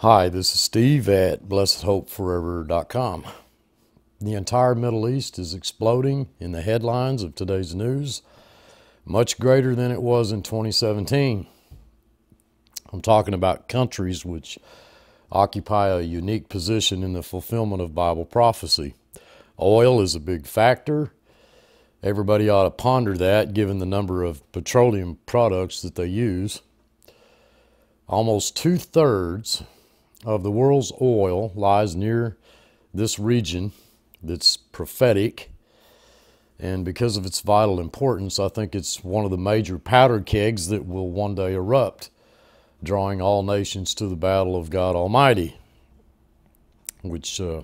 Hi, this is Steve at blessedhopeforever.com. The entire Middle East is exploding in the headlines of today's news, much greater than it was in 2017. I'm talking about countries which occupy a unique position in the fulfillment of Bible prophecy. Oil is a big factor. Everybody ought to ponder that given the number of petroleum products that they use. Almost two thirds of the world's oil lies near this region that's prophetic. And because of its vital importance, I think it's one of the major powder kegs that will one day erupt, drawing all nations to the battle of God Almighty, which uh,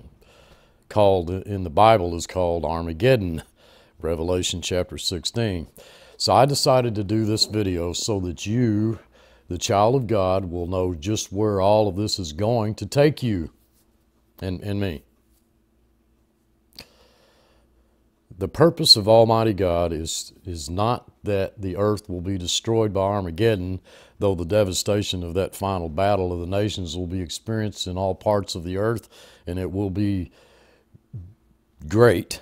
called in the Bible is called Armageddon. Revelation chapter 16. So I decided to do this video so that you, the child of God, will know just where all of this is going to take you and, and me. The purpose of Almighty God is, is not that the earth will be destroyed by Armageddon, though the devastation of that final battle of the nations will be experienced in all parts of the earth, and it will be great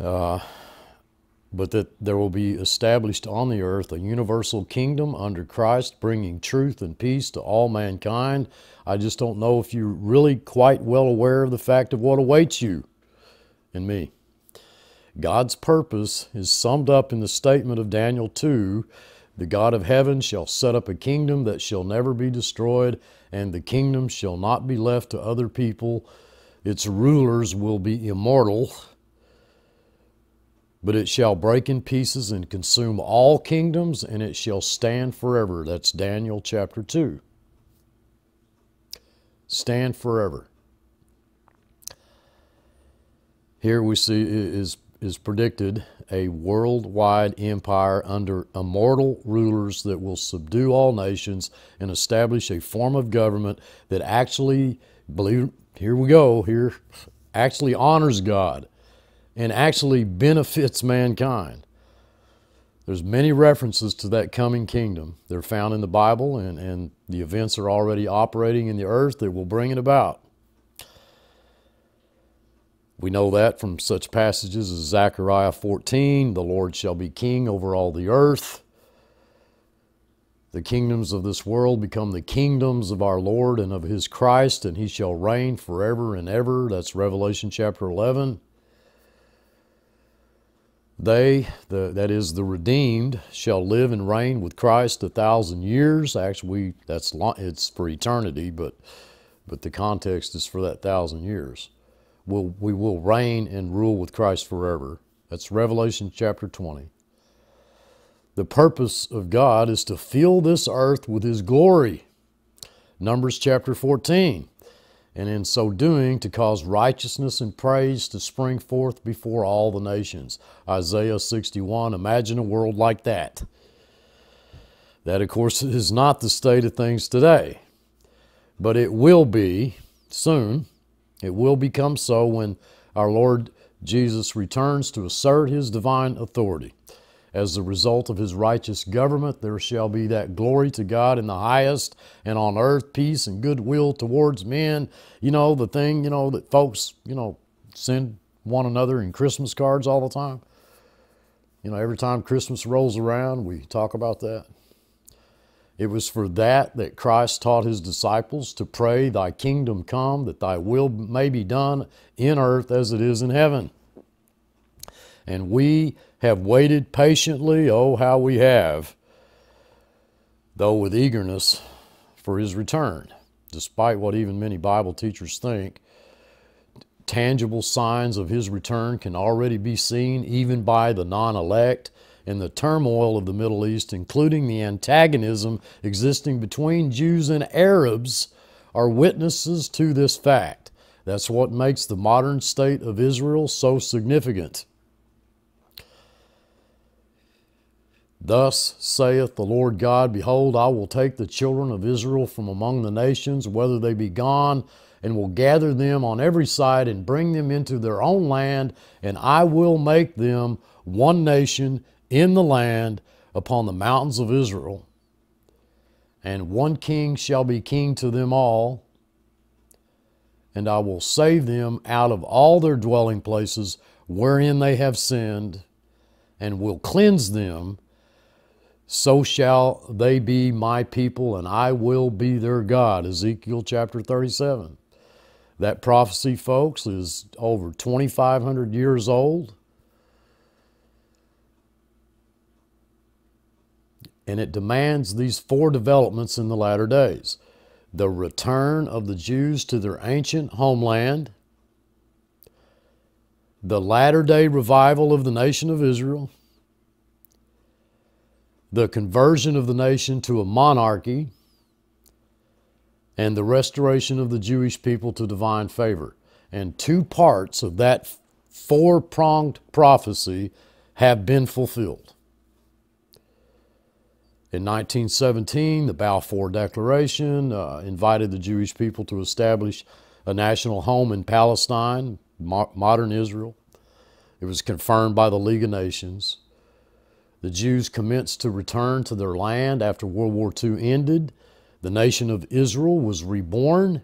uh, but that there will be established on the earth a universal kingdom under Christ, bringing truth and peace to all mankind. I just don't know if you're really quite well aware of the fact of what awaits you and me. God's purpose is summed up in the statement of Daniel 2 The God of heaven shall set up a kingdom that shall never be destroyed, and the kingdom shall not be left to other people. Its rulers will be immortal but it shall break in pieces and consume all kingdoms, and it shall stand forever. That's Daniel chapter 2. Stand forever. Here we see is, is predicted a worldwide empire under immortal rulers that will subdue all nations and establish a form of government that actually, believe, here we go, here, actually honors God and actually benefits mankind. There's many references to that coming kingdom. They're found in the Bible, and, and the events are already operating in the earth that will bring it about. We know that from such passages as Zechariah 14, the Lord shall be king over all the earth. The kingdoms of this world become the kingdoms of our Lord and of his Christ, and he shall reign forever and ever. That's Revelation chapter 11. They, the, that is the redeemed, shall live and reign with Christ a thousand years. Actually, that's long, it's for eternity, but but the context is for that thousand years. We'll, we will reign and rule with Christ forever. That's Revelation chapter 20. The purpose of God is to fill this earth with His glory. Numbers chapter 14 and in so doing to cause righteousness and praise to spring forth before all the nations. Isaiah 61, imagine a world like that. That, of course, is not the state of things today, but it will be soon. It will become so when our Lord Jesus returns to assert his divine authority. As the result of his righteous government, there shall be that glory to God in the highest, and on earth peace and goodwill towards men. You know, the thing, you know, that folks, you know, send one another in Christmas cards all the time. You know, every time Christmas rolls around, we talk about that. It was for that that Christ taught his disciples to pray, Thy kingdom come, that thy will may be done in earth as it is in heaven. And we have waited patiently, oh, how we have, though with eagerness for his return, despite what even many Bible teachers think. Tangible signs of his return can already be seen even by the non elect in the turmoil of the Middle East, including the antagonism existing between Jews and Arabs, are witnesses to this fact. That's what makes the modern state of Israel so significant. Thus saith the Lord God, Behold, I will take the children of Israel from among the nations, whether they be gone, and will gather them on every side and bring them into their own land, and I will make them one nation in the land upon the mountains of Israel. and one king shall be king to them all. And I will save them out of all their dwelling places wherein they have sinned, and will cleanse them. So shall they be my people, and I will be their God. Ezekiel chapter 37. That prophecy, folks, is over 2,500 years old. And it demands these four developments in the latter days the return of the Jews to their ancient homeland, the latter day revival of the nation of Israel, the conversion of the nation to a monarchy, and the restoration of the Jewish people to divine favor. And two parts of that four pronged prophecy have been fulfilled. In 1917, the Balfour Declaration uh, invited the Jewish people to establish a national home in Palestine, mo modern Israel. It was confirmed by the League of Nations. The Jews commenced to return to their land after World War II ended the nation of Israel was reborn.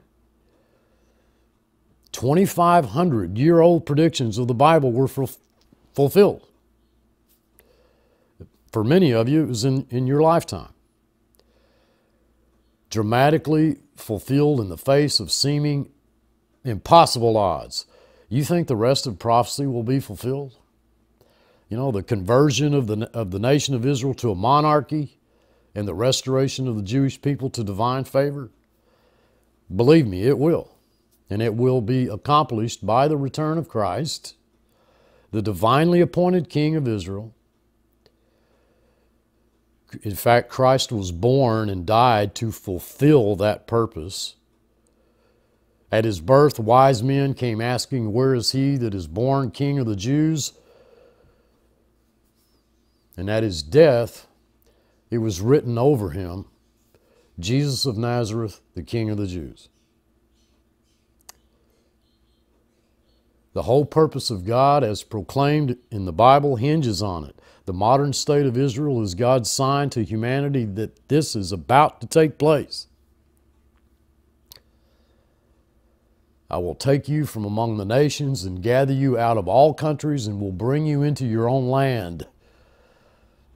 2,500 year old predictions of the Bible were fulfilled. For many of you, it was in, in your lifetime. Dramatically fulfilled in the face of seeming impossible odds. You think the rest of prophecy will be fulfilled? You know, the conversion of the, of the nation of Israel to a monarchy, and the restoration of the Jewish people to divine favor? Believe me, it will. And it will be accomplished by the return of Christ, the divinely appointed King of Israel. In fact, Christ was born and died to fulfill that purpose. At his birth, wise men came asking, Where is he that is born King of the Jews? And at his death, it was written over him, Jesus of Nazareth, the King of the Jews. The whole purpose of God, as proclaimed in the Bible, hinges on it. The modern state of Israel is God's sign to humanity that this is about to take place. I will take you from among the nations and gather you out of all countries and will bring you into your own land.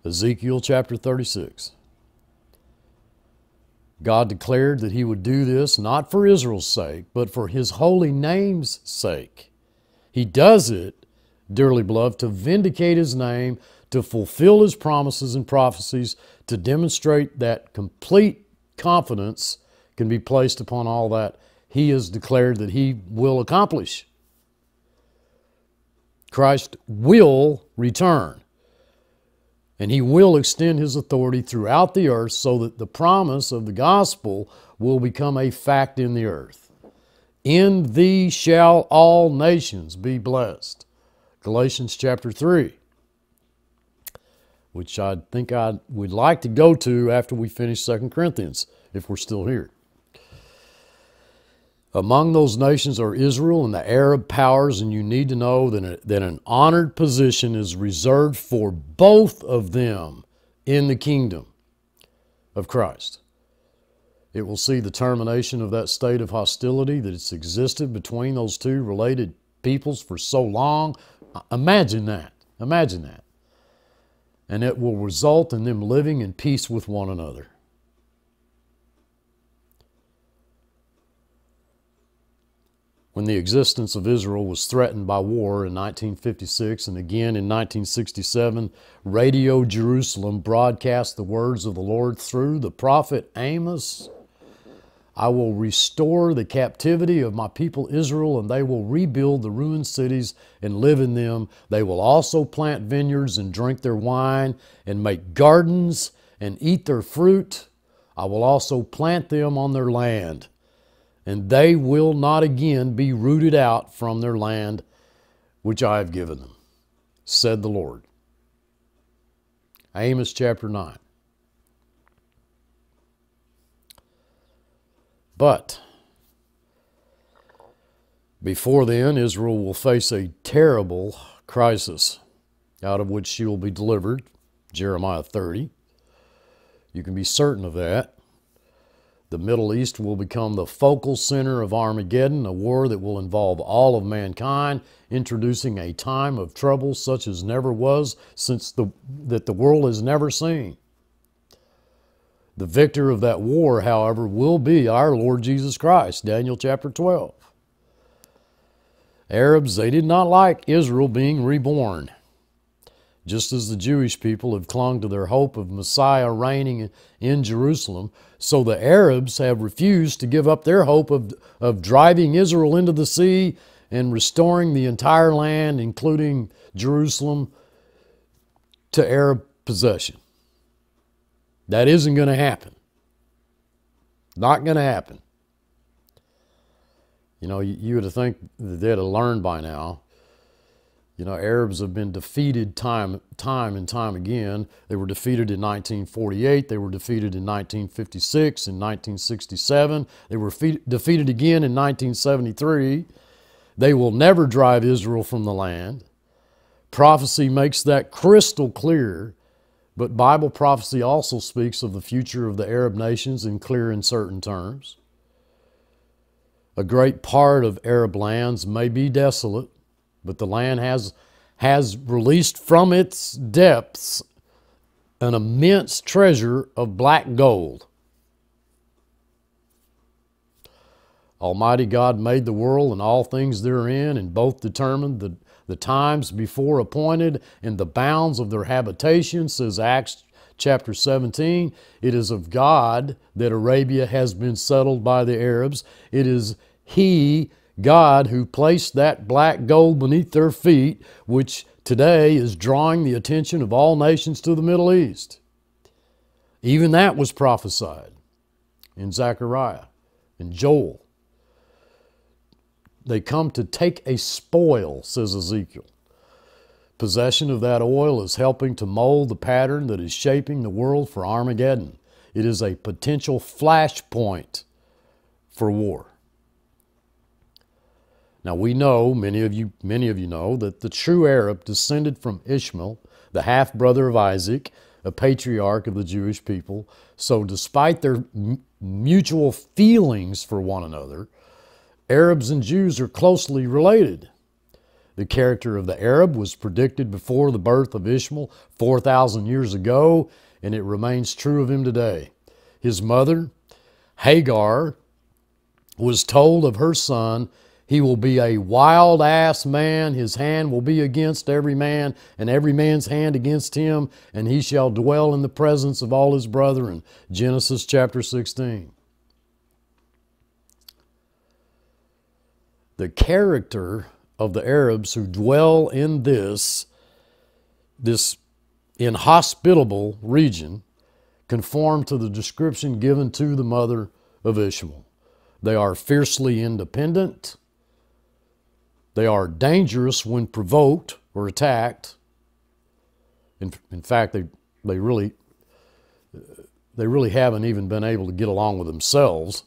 Ezekiel chapter 36. God declared that he would do this not for Israel's sake, but for his holy name's sake. He does it, dearly beloved, to vindicate his name, to fulfill his promises and prophecies, to demonstrate that complete confidence can be placed upon all that he has declared that he will accomplish. Christ will return. And he will extend his authority throughout the earth so that the promise of the gospel will become a fact in the earth. In thee shall all nations be blessed. Galatians chapter 3, which I think I would like to go to after we finish 2 Corinthians, if we're still here. Among those nations are Israel and the Arab powers, and you need to know that, a, that an honored position is reserved for both of them in the kingdom of Christ. It will see the termination of that state of hostility that has existed between those two related peoples for so long. Imagine that. Imagine that. And it will result in them living in peace with one another. When the existence of Israel was threatened by war in 1956 and again in 1967, Radio Jerusalem broadcast the words of the Lord through the prophet Amos. I will restore the captivity of my people Israel, and they will rebuild the ruined cities and live in them. They will also plant vineyards and drink their wine, and make gardens and eat their fruit. I will also plant them on their land and they will not again be rooted out from their land which I have given them, said the Lord. Amos chapter 9. But before then, Israel will face a terrible crisis out of which she will be delivered. Jeremiah 30. You can be certain of that. The Middle East will become the focal center of Armageddon, a war that will involve all of mankind, introducing a time of trouble such as never was since the, that the world has never seen. The victor of that war, however, will be our Lord Jesus Christ, Daniel chapter 12. Arabs, they did not like Israel being reborn just as the Jewish people have clung to their hope of Messiah reigning in Jerusalem, so the Arabs have refused to give up their hope of, of driving Israel into the sea and restoring the entire land, including Jerusalem, to Arab possession. That isn't going to happen. Not going to happen. You know, you, you would think that they'd have learned by now you know, Arabs have been defeated time, time and time again. They were defeated in 1948. They were defeated in 1956, in 1967. They were defeated again in 1973. They will never drive Israel from the land. Prophecy makes that crystal clear, but Bible prophecy also speaks of the future of the Arab nations in clear and certain terms. A great part of Arab lands may be desolate but the land has, has released from its depths an immense treasure of black gold. Almighty God made the world and all things therein, and both determined the, the times before appointed and the bounds of their habitation, says Acts chapter 17. It is of God that Arabia has been settled by the Arabs. It is He God who placed that black gold beneath their feet, which today is drawing the attention of all nations to the Middle East. Even that was prophesied in Zechariah and Joel. They come to take a spoil, says Ezekiel. Possession of that oil is helping to mold the pattern that is shaping the world for Armageddon. It is a potential flashpoint for war. Now we know, many of you, many of you know, that the true Arab descended from Ishmael, the half brother of Isaac, a patriarch of the Jewish people. So, despite their mutual feelings for one another, Arabs and Jews are closely related. The character of the Arab was predicted before the birth of Ishmael 4,000 years ago, and it remains true of him today. His mother, Hagar, was told of her son he will be a wild ass man. His hand will be against every man, and every man's hand against him, and he shall dwell in the presence of all his brethren. Genesis chapter 16. The character of the Arabs who dwell in this, this inhospitable region conform to the description given to the mother of Ishmael. They are fiercely independent. They are dangerous when provoked or attacked. In, in fact, they, they, really, they really haven't even been able to get along with themselves.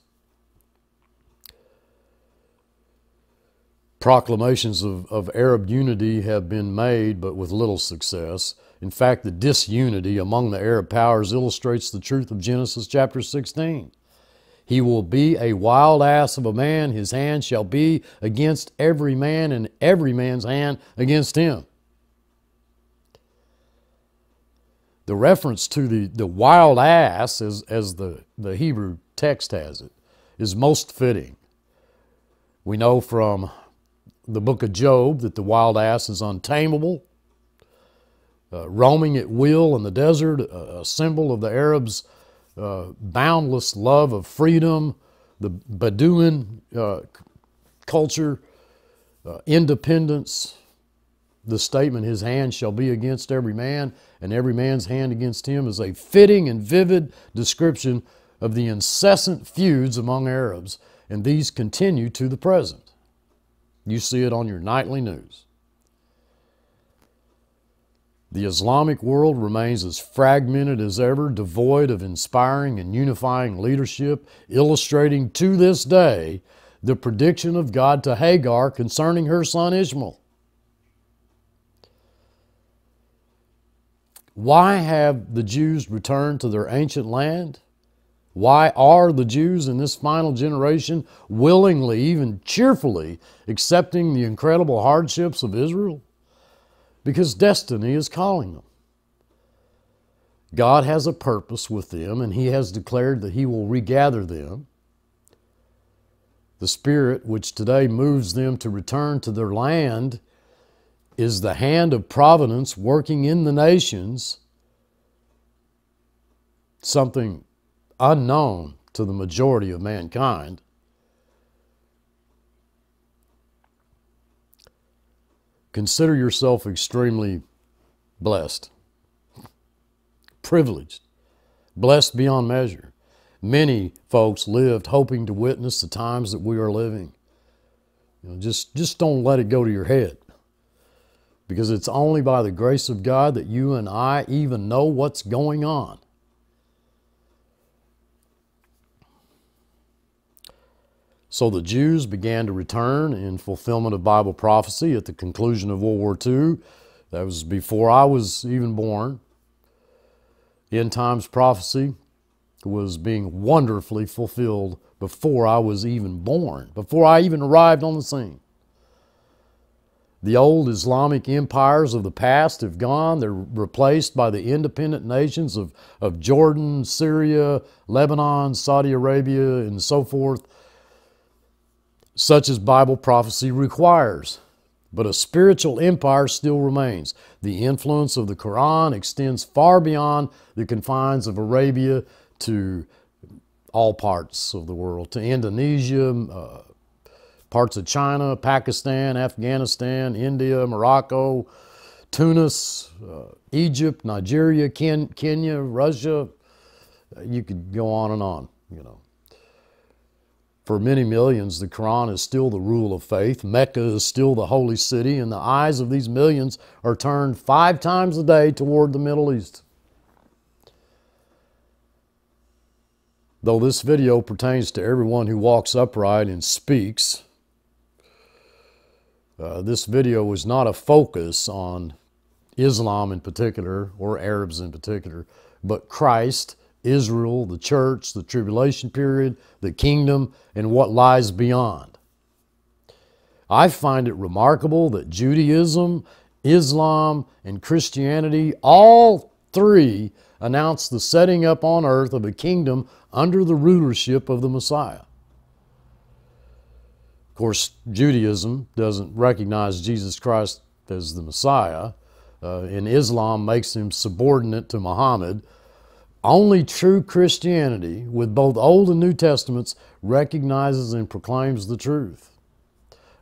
Proclamations of, of Arab unity have been made, but with little success. In fact, the disunity among the Arab powers illustrates the truth of Genesis chapter 16. He will be a wild ass of a man. His hand shall be against every man, and every man's hand against him. The reference to the, the wild ass, as, as the, the Hebrew text has it, is most fitting. We know from the book of Job that the wild ass is untamable, uh, roaming at will in the desert, a, a symbol of the Arabs' uh, boundless love of freedom, the Bedouin uh, culture, uh, independence. The statement, his hand shall be against every man, and every man's hand against him, is a fitting and vivid description of the incessant feuds among Arabs, and these continue to the present. You see it on your nightly news. The Islamic world remains as fragmented as ever, devoid of inspiring and unifying leadership, illustrating to this day the prediction of God to Hagar concerning her son Ishmael. Why have the Jews returned to their ancient land? Why are the Jews in this final generation willingly, even cheerfully, accepting the incredible hardships of Israel? Because destiny is calling them. God has a purpose with them, and He has declared that He will regather them. The Spirit, which today moves them to return to their land, is the hand of providence working in the nations, something unknown to the majority of mankind. Consider yourself extremely blessed, privileged, blessed beyond measure. Many folks lived hoping to witness the times that we are living. You know, just, just don't let it go to your head. Because it's only by the grace of God that you and I even know what's going on. So the Jews began to return in fulfillment of Bible prophecy at the conclusion of World War II. That was before I was even born. End times prophecy was being wonderfully fulfilled before I was even born, before I even arrived on the scene. The old Islamic empires of the past have gone. They're replaced by the independent nations of, of Jordan, Syria, Lebanon, Saudi Arabia, and so forth such as Bible prophecy requires. But a spiritual empire still remains. The influence of the Quran extends far beyond the confines of Arabia to all parts of the world, to Indonesia, uh, parts of China, Pakistan, Afghanistan, India, Morocco, Tunis, uh, Egypt, Nigeria, Ken- Kenya, Russia. You could go on and on, you know. For many millions, the Quran is still the rule of faith. Mecca is still the holy city, and the eyes of these millions are turned five times a day toward the Middle East. Though this video pertains to everyone who walks upright and speaks, uh, this video is not a focus on Islam in particular or Arabs in particular, but Christ Israel, the church, the tribulation period, the kingdom, and what lies beyond. I find it remarkable that Judaism, Islam, and Christianity, all three announce the setting up on earth of a kingdom under the rulership of the Messiah. Of course, Judaism doesn't recognize Jesus Christ as the Messiah, uh, and Islam makes him subordinate to Muhammad, only true Christianity, with both Old and New Testaments, recognizes and proclaims the truth.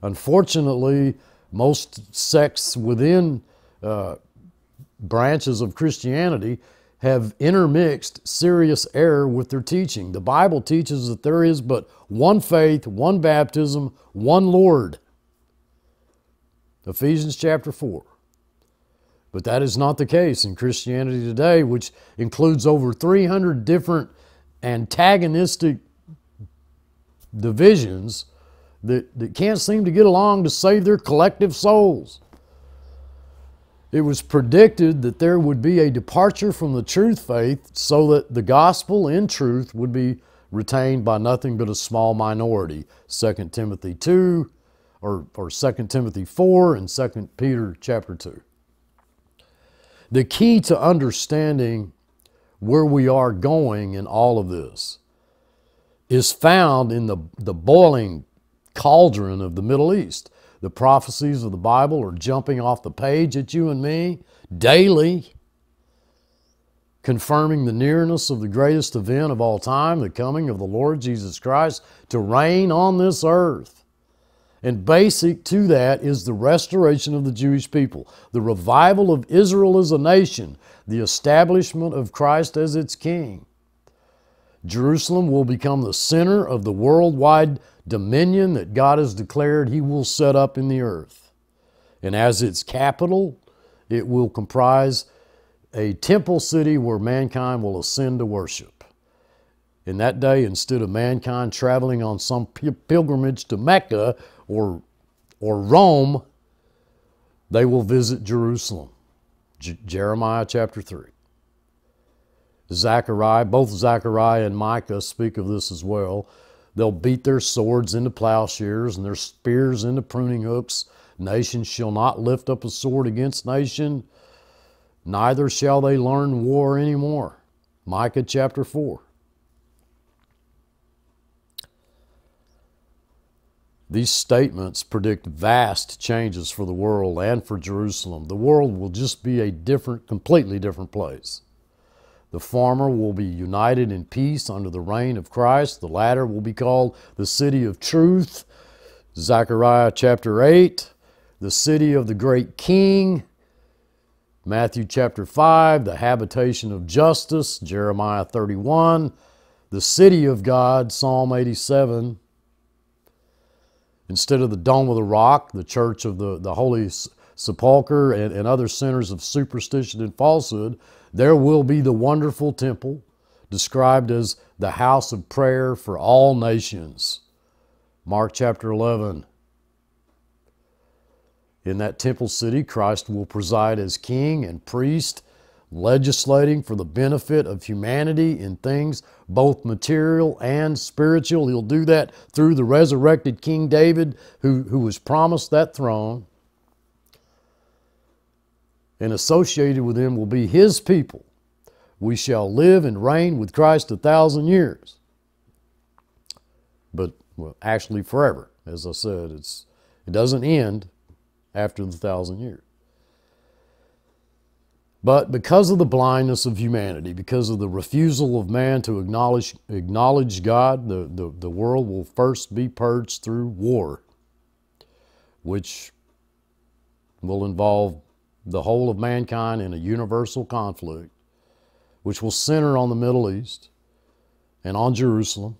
Unfortunately, most sects within uh, branches of Christianity have intermixed serious error with their teaching. The Bible teaches that there is but one faith, one baptism, one Lord. Ephesians chapter 4. But that is not the case in Christianity today, which includes over 300 different antagonistic divisions that, that can't seem to get along to save their collective souls. It was predicted that there would be a departure from the truth faith so that the gospel in truth would be retained by nothing but a small minority. 2 Timothy 2 or, or 2 Timothy 4 and 2 Peter chapter 2. The key to understanding where we are going in all of this is found in the, the boiling cauldron of the Middle East. The prophecies of the Bible are jumping off the page at you and me daily, confirming the nearness of the greatest event of all time, the coming of the Lord Jesus Christ to reign on this earth. And basic to that is the restoration of the Jewish people, the revival of Israel as a nation, the establishment of Christ as its king. Jerusalem will become the center of the worldwide dominion that God has declared He will set up in the earth. And as its capital, it will comprise a temple city where mankind will ascend to worship. In that day, instead of mankind traveling on some pilgrimage to Mecca or, or Rome, they will visit Jerusalem. J- Jeremiah chapter 3. Zechariah, both Zechariah and Micah speak of this as well. They'll beat their swords into plowshares and their spears into pruning hooks. Nation shall not lift up a sword against nation, neither shall they learn war anymore. Micah chapter 4. These statements predict vast changes for the world and for Jerusalem. The world will just be a different, completely different place. The former will be united in peace under the reign of Christ. The latter will be called the city of truth. Zechariah chapter 8, the city of the great king. Matthew chapter 5, the habitation of justice. Jeremiah 31, the city of God. Psalm 87. Instead of the Dome of the Rock, the church of the, the Holy Sepulchre, and, and other centers of superstition and falsehood, there will be the wonderful temple described as the house of prayer for all nations. Mark chapter 11. In that temple city, Christ will preside as king and priest, legislating for the benefit of humanity in things both material and spiritual. He'll do that through the resurrected King David, who, who was promised that throne and associated with him will be his people. We shall live and reign with Christ a thousand years. But well, actually forever. As I said, it's, it doesn't end after the thousand years. But because of the blindness of humanity, because of the refusal of man to acknowledge, acknowledge God, the, the, the world will first be purged through war, which will involve the whole of mankind in a universal conflict, which will center on the Middle East and on Jerusalem.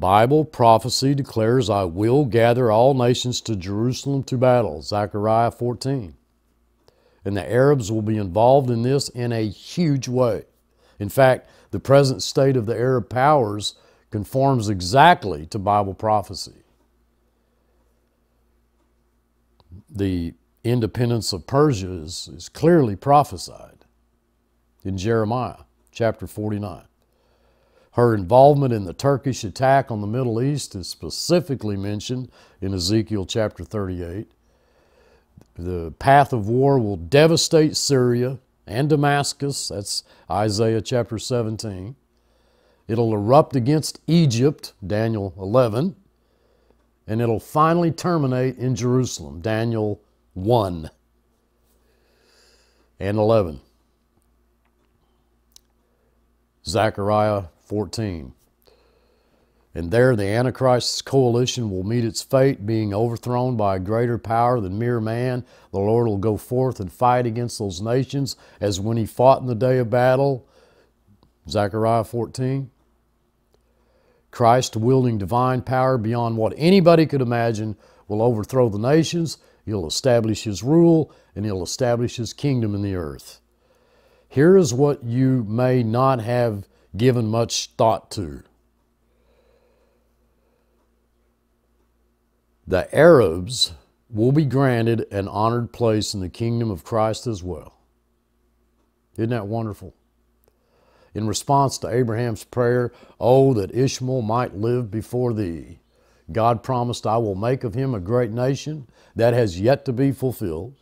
Bible prophecy declares, I will gather all nations to Jerusalem to battle, Zechariah 14. And the Arabs will be involved in this in a huge way. In fact, the present state of the Arab powers conforms exactly to Bible prophecy. the independence of Persia is, is clearly prophesied in Jeremiah chapter 49. Her involvement in the Turkish attack on the Middle East is specifically mentioned in Ezekiel chapter 38. The path of war will devastate Syria and Damascus. That's Isaiah chapter 17. It'll erupt against Egypt, Daniel 11 and it'll finally terminate in Jerusalem. Daniel 1 and 11. Zechariah 14. And there the Antichrist's coalition will meet its fate, being overthrown by a greater power than mere man. The Lord will go forth and fight against those nations as when he fought in the day of battle. Zechariah 14. Christ, wielding divine power beyond what anybody could imagine, will overthrow the nations, he'll establish his rule, and he'll establish his kingdom in the earth. Here is what you may not have given much thought to. The Arabs will be granted an honored place in the kingdom of Christ as well. Isn't that wonderful? in response to Abraham's prayer, Oh, that Ishmael might live before thee. God promised, I will make of him a great nation. That has yet to be fulfilled.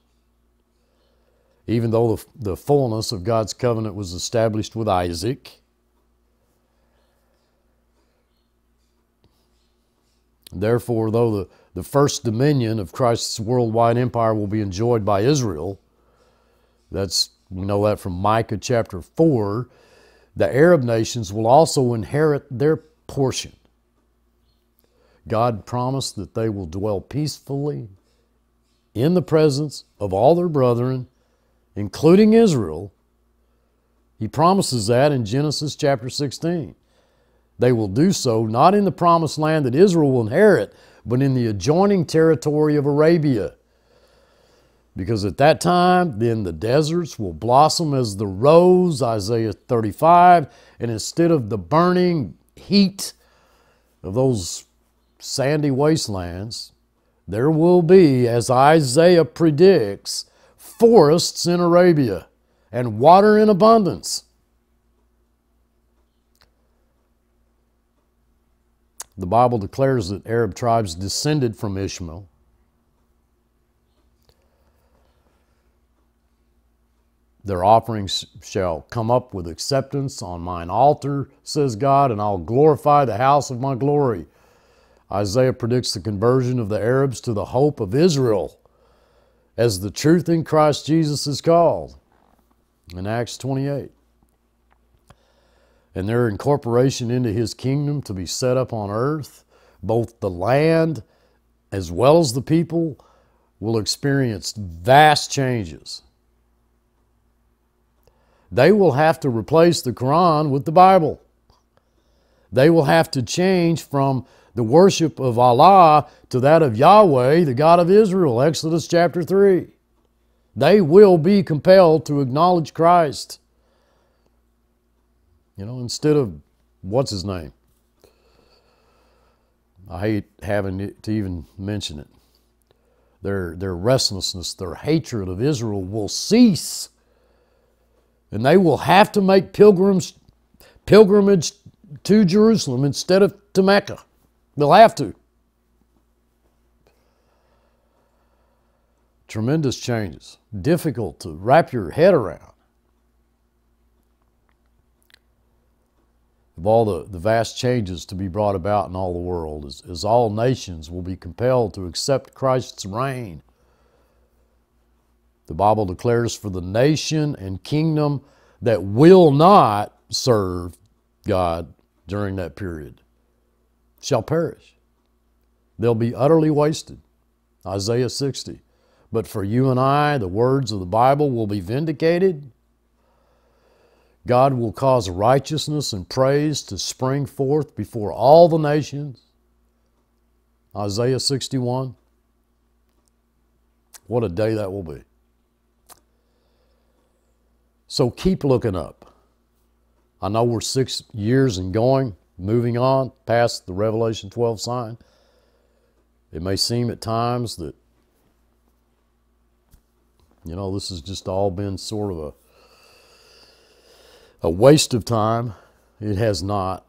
Even though the, fullness of God's covenant was established with Isaac. Therefore, though the, the first dominion of Christ's worldwide empire will be enjoyed by Israel, that's we know that from Micah chapter 4, the Arab nations will also inherit their portion. God promised that they will dwell peacefully in the presence of all their brethren, including Israel. He promises that in Genesis chapter 16. They will do so not in the promised land that Israel will inherit, but in the adjoining territory of Arabia. Because at that time, then the deserts will blossom as the rose, Isaiah 35, and instead of the burning heat of those sandy wastelands, there will be, as Isaiah predicts, forests in Arabia. and water in abundance. The Bible declares that Arab tribes descended from Ishmael. Their offerings shall come up with acceptance on mine altar, says God, and I'll glorify the house of my glory. Isaiah predicts the conversion of the Arabs to the hope of Israel, as the truth in Christ Jesus is called in Acts 28 and their incorporation into his kingdom to be set up on earth, both the land as well as the people will experience vast changes. They will have to replace the Quran with the Bible. They will have to change from the worship of Allah to that of Yahweh, the God of Israel, Exodus chapter 3. They will be compelled to acknowledge Christ you know, instead of what's his name? I hate having to even mention it. Their, their restlessness, their hatred of Israel will cease. And they will have to make pilgrims, pilgrimage to Jerusalem instead of to Mecca. They'll have to. Tremendous changes, difficult to wrap your head around. Of all the, the vast changes to be brought about in all the world, as, as all nations will be compelled to accept Christ's reign. The Bible declares for the nation and kingdom that will not serve God during that period shall perish. They'll be utterly wasted. Isaiah 60. But for you and I, the words of the Bible will be vindicated God will cause righteousness and praise to spring forth before all the nations. Isaiah 61. What a day that will be. So keep looking up. I know we're six years and going, moving on past the Revelation 12 sign. It may seem at times that, you know, this has just all been sort of a a waste of time. It has not.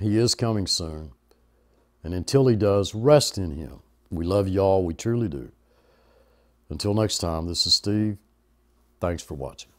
He is coming soon. And until he does, rest in him. We love you all. We truly do. Until next time, this is Steve. Thanks for watching.